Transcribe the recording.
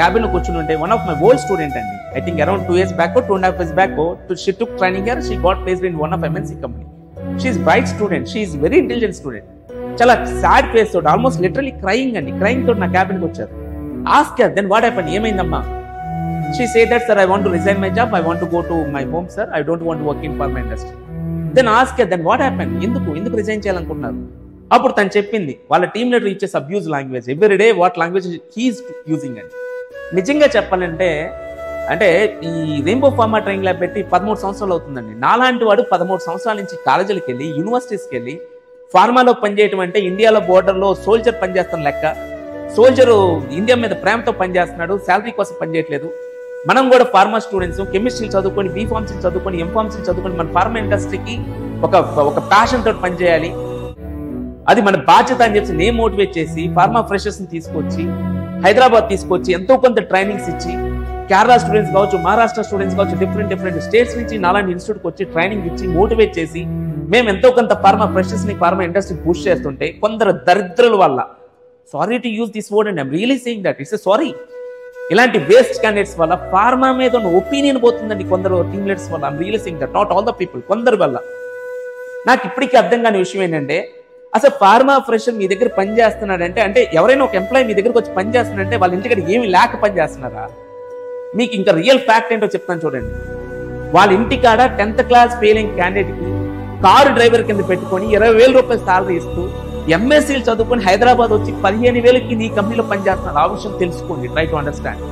క్యాబిన్లో కూర్చుని ఉంటే one of my old student అండి. I think around two years back two and half years back she took training year she got placed in one of MNC company she's bright student she's very intelligent student చాలా sad face తోటి almost literally crying అండి. Crying తోటి నా క్యాబిన్కి వచ్చారు. Ask then what happen ఏమైందమ్మా? She say that sir I want to resign my job I want to go to my home sir I don't want work in for my industry then ask then what happen ఎందుకు? ఎందుకు resign చేయాలనుకుంటున్నారు? అప్పుడు తను చెప్పింది వాళ్ళ team leader ఇచ్చే abuse language every day what language he's using అండి. నిజంగా చెప్పాలంటే అంటే ఈ రెయిన్బో ఫార్మా ట్రైనింగ్ ల్యాబ్ పెట్టి పదమూడు సంవత్సరాలు అవుతుందండి. నాలాంటి వాడు పదమూడు సంవత్సరాల నుంచి కాలేజీలకు వెళ్ళి యూనివర్సిటీస్కి వెళ్ళి ఫార్మాలో పనిచేయటం అంటే ఇండియాలో బోర్డర్లో సోల్జర్ పనిచేస్తున్న లెక్క. సోల్జరు ఇండియా మీద ప్రేమతో పనిచేస్తున్నాడు శాలరీ కోసం పనిచేయట్లేదు. మనం కూడా ఫార్మా స్టూడెంట్స్ కెమిస్ట్రీ చదువుకొని బీఫార్మ్స్ చదువుకొని ఎం చదువుకొని మన ఫార్మా ఇండస్ట్రీకి ఒక ఒక ప్యాషన్ తోటి పనిచేయాలి. అది మన బాధ్యత అని చెప్పి నేను మోటివేట్ చేసి ఫార్మా ఫ్రెషర్స్ని తీసుకొచ్చి హైదరాబాద్ తీసుకొచ్చి ఎంతో కొంత ట్రైనింగ్స్ ఇచ్చి కేరళ స్టూడెంట్స్ కావచ్చు మహారాష్ట్ర స్టూడెంట్స్ కావచ్చు డిఫరెంట్ డిఫరెంట్ స్టేట్స్ నుంచి నాలాంటి ఇన్స్టిట్యూట్కి వచ్చి ట్రైనింగ్ ఇచ్చి మోటివేట్ చేసి మేము ఎంతో కొంత ఫార్మా ఫ్రెషర్స్ని ఫార్మా ఇండస్ట్రీ పుష్ చేస్తుంటే కొందరు దరిద్రుల వల్ల sorry to use this word and I'm really saying that it's sorry ఇలాంటి వేస్ట్ క్యాండిడేట్స్ వల్ల ఫార్మా మీద ఉన్న ఒపీనియన్ పోతుందండి కొందరు టీమ్ లీడర్స్ వల్ల. I'm really saying that not all the people కొందరు వల్ల. నాకు ఇప్పటికీ అర్థం కాని విషయం ఏంటంటే అసలు ఫార్మా ఫ్రెషర్ మీ దగ్గర పని చేస్తున్నాడంటే అంటే ఎవరైనా ఒక ఎంప్లాయీ మీ దగ్గరకు వచ్చి పని చేస్తున్నాడంటే వాళ్ళ ఇంటికి ఏమి లేక పని చేస్తున్నారా? మీకు ఇంకా రియల్ ఫ్యాక్ట్ ఏంటో చెప్తాను చూడండి. వాళ్ళ ఇంటికాడ టెన్త్ క్లాస్ ఫెయిలింగ్ క్యాండిడేట్కి కారు డ్రైవర్ కింద పెట్టుకొని ఇరవై వేల రూపాయలు సాలరీ ఇస్తూ ఎంఎస్సీలు చదువుకొని హైదరాబాద్ వచ్చి పదిహేను వేలకి నీ కంపెనీలో పనిచేస్తున్నారు ఆ విషయం తెలుసుకోండి ట్రై టు అండర్స్టాండ్